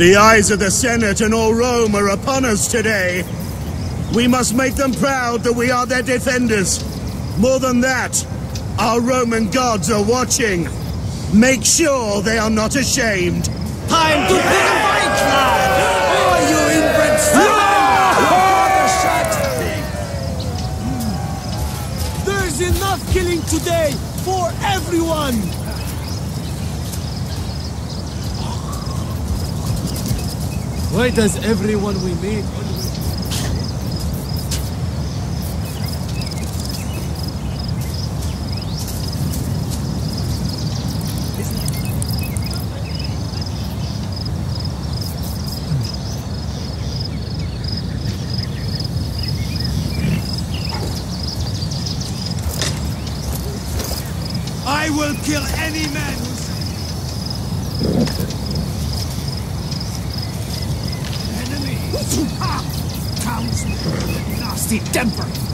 The eyes of the Senate and all Rome are upon us today. We must make them proud that we are their defenders. More than that, our Roman gods are watching. Make sure they are not ashamed. Time to pick a fight, lad! Oh, you inbred son! Hmm. There's enough killing today for everyone! Why does everyone we meet? I will kill any man who Comes nasty temper!